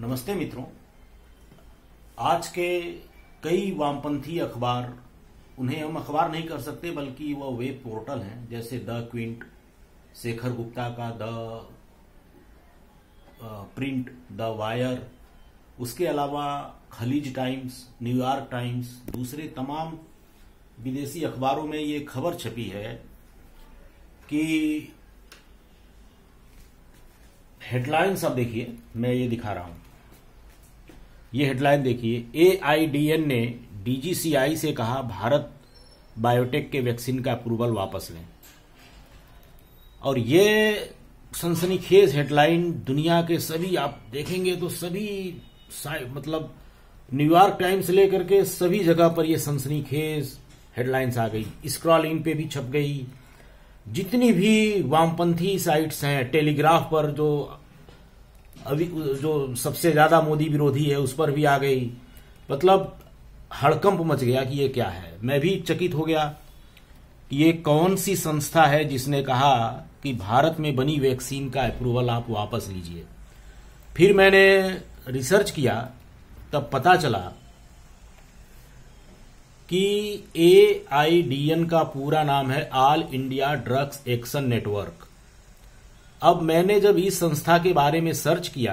नमस्ते मित्रों। आज के कई वामपंथी अखबार, उन्हें हम अखबार नहीं कर सकते, बल्कि वह वेब पोर्टल हैं, जैसे द क्विंट, शेखर गुप्ता का द प्रिंट, द वायर, उसके अलावा खलीज टाइम्स न्यूयॉर्क टाइम्स, दूसरे तमाम विदेशी अखबारों में ये खबर छपी है कि हेडलाइंस अब देखिए, मैं ये दिखा रहा हूँ। ये हेडलाइन देखिए एआईडीएन ने डीजीसीआई से कहा, भारत बायोटेक के वैक्सीन का अप्रूवल वापस लें। और ये सनसनीखेज हेडलाइन दुनिया के सभी, आप देखेंगे तो सभी मतलब न्यूयॉर्क टाइम्स लेकर के सभी जगह पर ये सनसनीखेज हेडलाइंस आ गई। स्क्रॉल इन पे भी छप गई। जितनी भी वामपंथी साइट्स हैं टेलीग्राफ पर जो अभी जो सबसे ज़्यादा मोदी विरोधी है, उस पर भी आ गई। मतलब हड़कंप मच गया कि ये क्या है। मैं भी चकित हो गया कि ये कौन सी संस्था है जिसने कहा कि भारत में बनी वैक्सीन का अप्रूवल आप वापस लीजिए। फिर मैंने रिसर्च किया, तब पता चला कि ए आई डी एन का पूरा नाम है all India drugs action network अब मैंने जब इस संस्था के बारे में सर्च किया,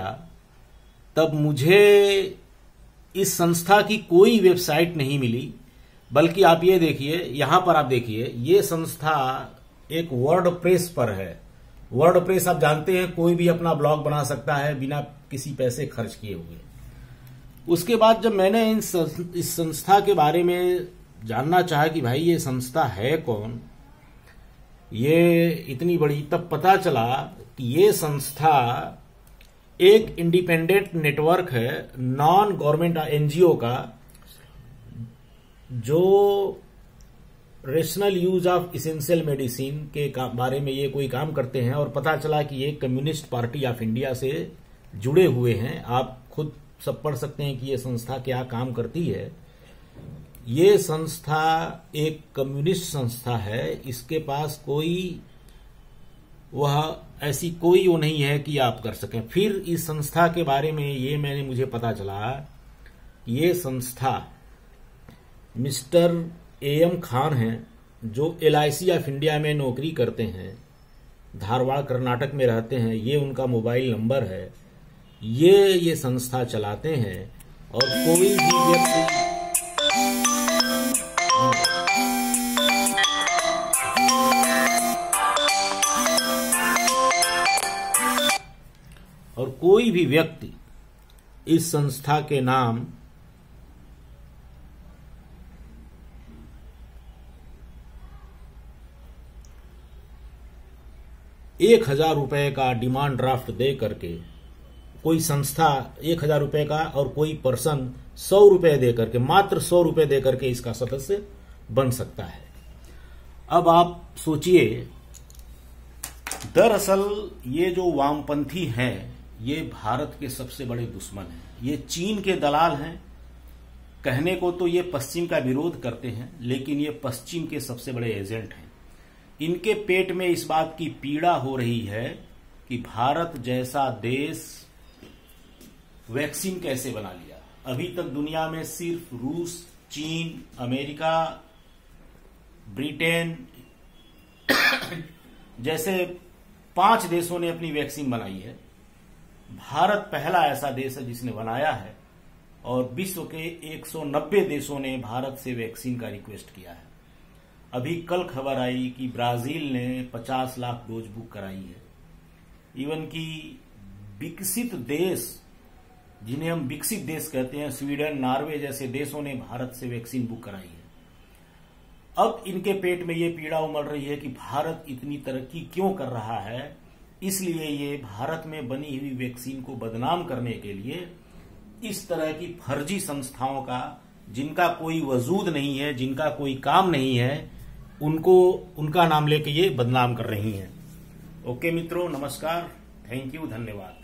तब मुझे इस संस्था की कोई वेबसाइट नहीं मिली, बल्कि आप ये देखिए, यहाँ पर आप देखिए, ये संस्था एक वर्ड प्रेस पर है। वर्ड प्रेस आप जानते हैं, कोई भी अपना ब्लॉग बना सकता है बिना किसी पैसे खर्च किए हुए। उसके बाद जब मैंने इन इस संस्था के बारे में जानना चाहा कि भाई ये संस्था है कौन ये इतनी बड़ी, तब पता चला कि ये संस्था एक इंडिपेंडेंट नेटवर्क है नॉन गवर्नमेंट एनजीओ का, जो rational use of essential medicine के बारे में ये कोई काम करते हैं और पता चला कि ये कम्युनिस्ट पार्टी ऑफ़ इंडिया से जुड़े हुए हैं। आप खुद सब पढ़ सकते हैं कि ये संस्था क्या काम करती है। ये संस्था एक कम्युनिस्ट संस्था है, इसके पास कोई, वह ऐसी कोई वो नहीं है कि आप कर सकें। फिर इस संस्था के बारे में ये मैंने, मुझे पता चला ये संस्था मिस्टर ए एम खान हैं, जो एलआईसी ऑफ़ इंडिया में नौकरी करते हैं, धारवाड़, कर्नाटक में रहते हैं। ये उनका मोबाइल नंबर है। ये ये संस्था चलाते हैं और कोई भी व्यक्ति और कोई भी व्यक्ति इस संस्था के नाम एक हज़ार रुपये का डिमांड ड्राफ्ट दे करके कोई संस्था एक हज़ार रुपए का और कोई पर्सन सौ रुपये दे करके, मात्र सौ रुपये दे करके इसका सदस्य बन सकता है। अब आप सोचिए, दरअसल ये जो वामपंथी हैं ये भारत के सबसे बड़े दुश्मन हैं। ये चीन के दलाल हैं। कहने को तो ये पश्चिम का विरोध करते हैं, लेकिन ये पश्चिम के सबसे बड़े एजेंट हैं। इनके पेट में इस बात की पीड़ा हो रही है कि भारत जैसा देश वैक्सीन कैसे बना लिया। अभी तक दुनिया में सिर्फ़ रूस, चीन, अमेरिका, ब्रिटेन जैसे पाँच देशों ने अपनी वैक्सीन बनाई है। भारत पहला ऐसा देश है जिसने बनाया है और विश्व के 190 देशों ने भारत से वैक्सीन का रिक्वेस्ट किया है। अभी कल खबर आई कि ब्राज़ील ने 50 लाख डोज बुक कराई है। इवन की विकसित देश, जिन्हें हम विकसित देश कहते हैं, स्वीडन, नॉर्वे जैसे देशों ने भारत से वैक्सीन बुक कराई है। अब इनके पेट में ये पीड़ा उमड़ रही है कि भारत इतनी तरक्की क्यों कर रहा है इसलिए ये भारत में बनी हुई वैक्सीन को बदनाम करने के लिए इस तरह की फर्जी संस्थाओं का, जिनका कोई वजूद नहीं है, जिनका कोई काम नहीं है, उनको, उनका नाम लेके ये बदनाम कर रही हैं। ओके मित्रों, नमस्कार। थैंक यू धन्यवाद।